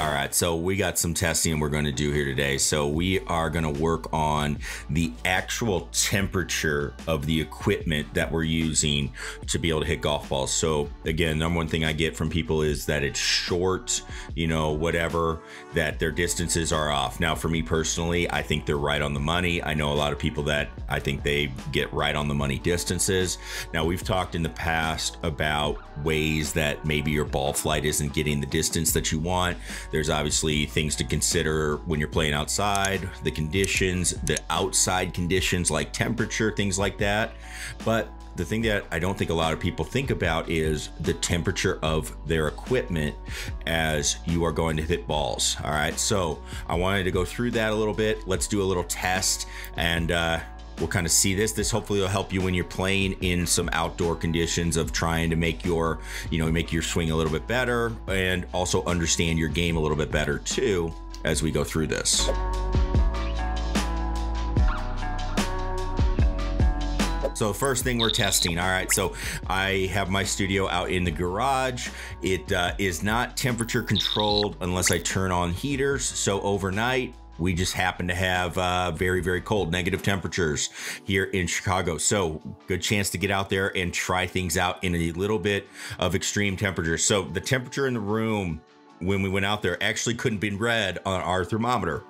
All right, so we got some testing we're going to do here today. So we are going to work on the actual temperature of the equipment that we're using to be able to hit golf balls. So again, number one thing I get from people is that it's short, you know, whatever, that their distances are off. Now, for me personally, I think they're right on the money. I know a lot of people that I think they get right on the money distances. Now, we've talked in the past about ways that maybe your ball flight isn't getting the distance that you want. There's obviously things to consider when you're playing outside, the conditions, the outside conditions like temperature, things like that. But the thing that I don't think a lot of people think about is the temperature of their equipment as you are going to hit balls. All right. So I wanted to go through that a little bit. Let's do a little test and, uh, we'll kind of see this. This hopefully will help you when you're playing in some outdoor conditions of trying to make your, you know, make your swing a little bit better and also understand your game a little bit better too as we go through this. So first thing we're testing. All right, so I have my studio out in the garage. It uh, is not temperature controlled unless I turn on heaters. So overnight, we just happen to have uh, very, very cold negative temperatures here in Chicago. So, good chance to get out there and try things out in a little bit of extreme temperature. So, the temperature in the room when we went out there actually couldn't be read on our thermometer.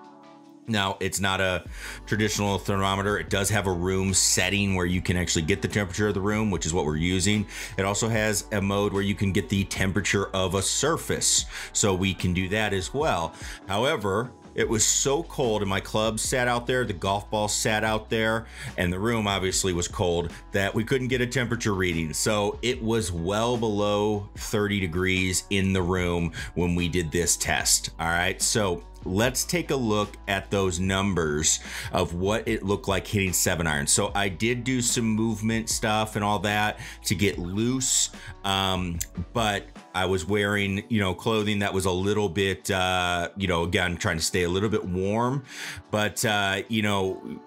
Now, it's not a traditional thermometer. It does have a room setting where you can actually get the temperature of the room, which is what we're using. It also has a mode where you can get the temperature of a surface. So we can do that as well. However, it was so cold, and my club sat out there, the golf ball sat out there, and the room obviously was cold that we couldn't get a temperature reading. So it was well below 30 degrees in the room when we did this test. All right. So let's take a look at those numbers of what it looked like hitting seven iron. So I did do some movement stuff and all that to get loose, um, but I was wearing, you know, clothing that was a little bit, uh, you know, again, trying to stay a little bit warm, but, uh, you know,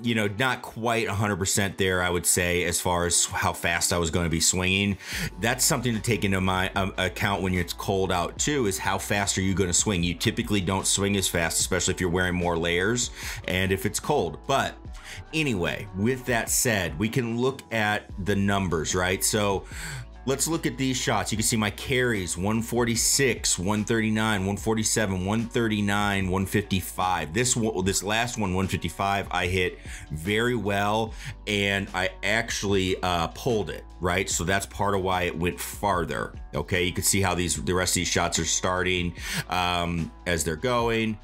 you know, not quite 100% there, I would say, as far as how fast I was going to be swinging. That's something to take into my um, account when it's cold out, too, is how fast are you going to swing? You typically don't swing as fast, especially if you're wearing more layers and if it's cold. But anyway, with that said, we can look at the numbers, right? So, Let's look at these shots. You can see my carries 146, 139, 147, 139, 155. This one, this last one, 155, I hit very well and I actually uh, pulled it, right? So that's part of why it went farther. Okay, you can see how these the rest of these shots are starting um, as they're going.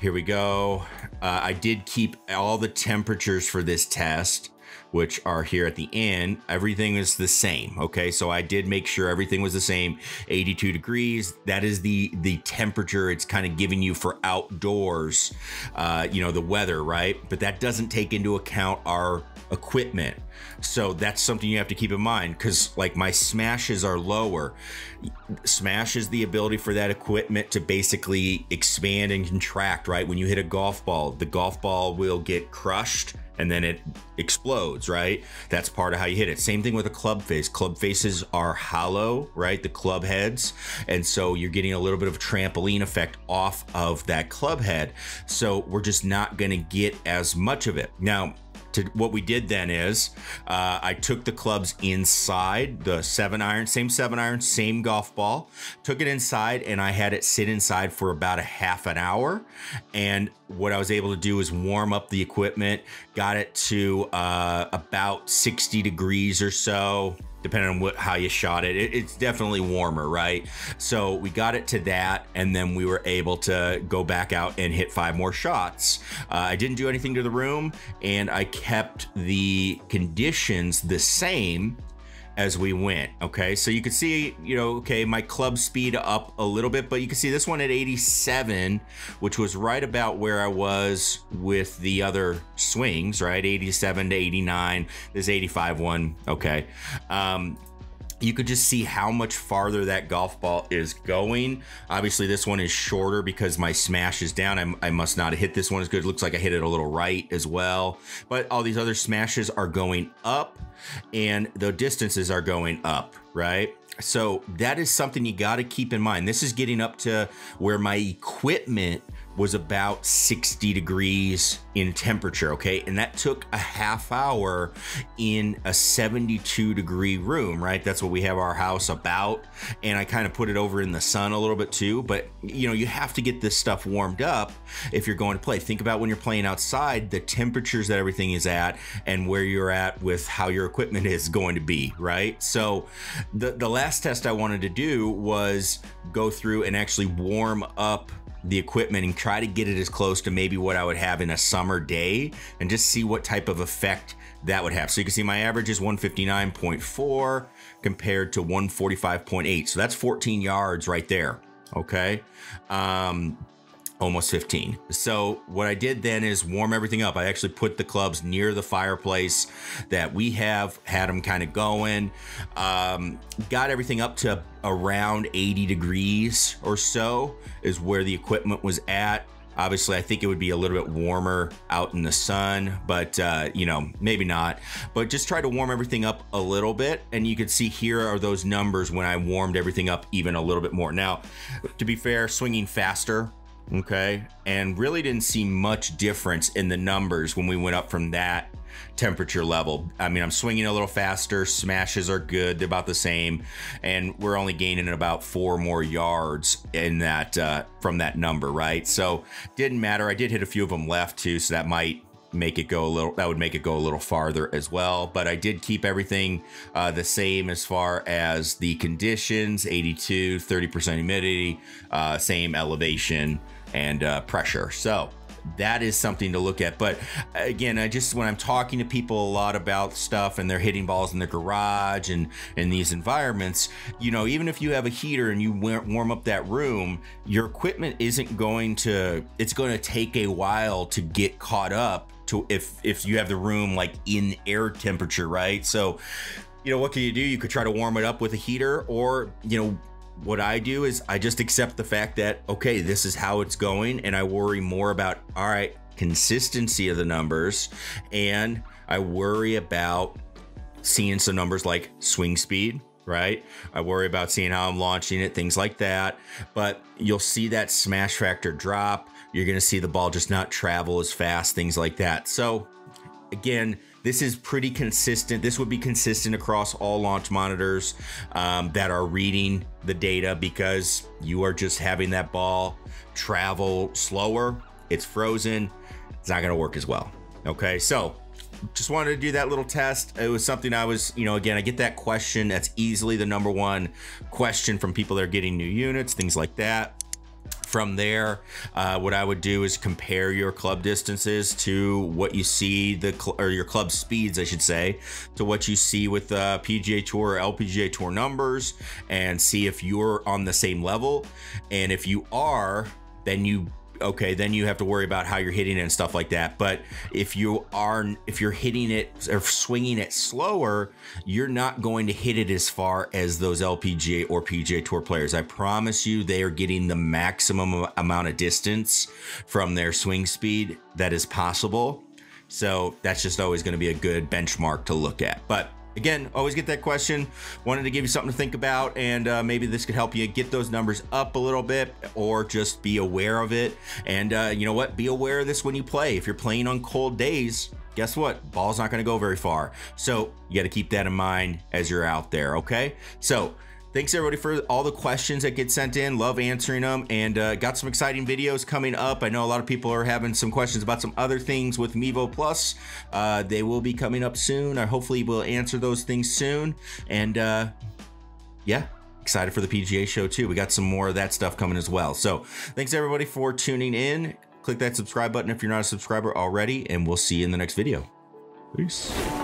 Here we go. Uh, I did keep all the temperatures for this test which are here at the end, everything is the same. Okay, so I did make sure everything was the same. 82 degrees. That is the the temperature it's kind of giving you for outdoors. Uh, you know the weather, right? But that doesn't take into account our equipment. So that's something you have to keep in mind because, like, my smashes are lower. Smash is the ability for that equipment to basically expand and contract, right? When you hit a golf ball, the golf ball will get crushed and then it explodes, right? That's part of how you hit it. Same thing with a club face. Club faces are hollow, right? The club heads. And so you're getting a little bit of trampoline effect off of that club head. So we're just not going to get as much of it. Now, to what we did then is uh, I took the clubs inside the seven iron, same seven iron, same golf ball, took it inside and I had it sit inside for about a half an hour. And what I was able to do is warm up the equipment, got it to uh, about 60 degrees or so, depending on what how you shot it. it. It's definitely warmer, right? So we got it to that, and then we were able to go back out and hit five more shots. Uh, I didn't do anything to the room, and I kept the conditions the same as we went. Okay, so you can see, you know, okay, my club speed up a little bit, but you can see this one at 87, which was right about where I was with the other swings, right? 87 to 89. This 85 one, okay. Um, you could just see how much farther that golf ball is going. Obviously, this one is shorter because my smash is down. I, I, must not hit this one as good. It looks like I hit it a little right as well. But all these other smashes are going up and the distances are going up, right? so that is something you got to keep in mind. This is getting up to where my equipment was about 60 degrees in temperature, okay? And that took a half hour in a 72 degree room, right? That's what we have our house about. And I kind of put it over in the sun a little bit too, but you know, you have to get this stuff warmed up if you're going to play. Think about when you're playing outside, the temperatures that everything is at and where you're at with how your equipment is going to be, right? So the the last test I wanted to do was go through and actually warm up the equipment and try to get it as close to maybe what I would have in a summer day and just see what type of effect that would have. So you can see my average is 159.4 compared to 145.8. So that's 14 yards right there. Okay. Um, almost 15. So what I did then is warm everything up. I actually put the clubs near the fireplace that we have, had them kind of going, um, got everything up to around 80 degrees or so is where the equipment was at. Obviously, I think it would be a little bit warmer out in the sun, but uh, you know, maybe not. But just try to warm everything up a little bit. And you can see here are those numbers when I warmed everything up even a little bit more. Now, to be fair, swinging faster okay? And really didn't see much difference in the numbers when we went up from that temperature level. I mean i'm swinging a little faster. Smashes are good. They're about the same. And we're only gaining about four more yards in that uh, from that number right? So didn't matter. I did hit a few of them left too so that might make it go a little that would make it go a little farther as well but i did keep everything uh, the same as far as the conditions 82 30% humidity uh, same elevation and uh, pressure. So that is something to look at. But again, I just when I'm talking to people a lot about stuff and they're hitting balls in the garage and in these environments, you know, even if you have a heater and you warm up that room, your equipment isn't going to. It's going to take a while to get caught up to if if you have the room like in air temperature, right? So. You know, what can you do? You could try to warm it up with a heater, or, you know, what I do is I just accept the fact that, okay, this is how it's going. And I worry more about, all right, consistency of the numbers. And I worry about seeing some numbers like swing speed, right? I worry about seeing how I'm launching it, things like that. But you'll see that smash factor drop. You're going to see the ball just not travel as fast, things like that. So, again, this is pretty consistent. This would be consistent across all launch monitors um, that are reading the data because you are just having that ball travel slower. It's frozen. It's not going to work as well. Okay, so just wanted to do that little test. It was something I was, you know, again, I get that question. That's easily the number one question from people that are getting new units, things like that. From there, uh, what I would do is compare your club distances to what you see the cl- or your club speeds, I should say, to what you see with the PGA Tour or LPGA Tour numbers, and see if you're on the same level. And if you are, then you okay, then you have to worry about how you're hitting it and stuff like that. But if you are, if you're hitting it or swinging it slower, you're not going to hit it as far as those LPGA or PGA Tour players. I promise you, they are getting the maximum amount of distance from their swing speed that is possible. So that's just always going to be a good benchmark to look at. But Again, always get that question. Wanted to give you something to think about, and uh, maybe this could help you get those numbers up a little bit, or just be aware of it. And uh, you know what? Be aware of this when you play. If you're playing on cold days, guess what? Ball's not going to go very far. So you got to keep that in mind as you're out there. Okay. So Thanks everybody for all the questions that get sent in. Love answering them and uh, got some exciting videos coming up. I know a lot of people are having some questions about some other things with Mevo Plus. Uh, they will be coming up soon. I hopefully will answer those things soon. And uh, yeah, excited for the PGA show too. We got some more of that stuff coming as well. So thanks everybody for tuning in. Click that subscribe button if you're not a subscriber already, and we'll see you in the next video. Peace.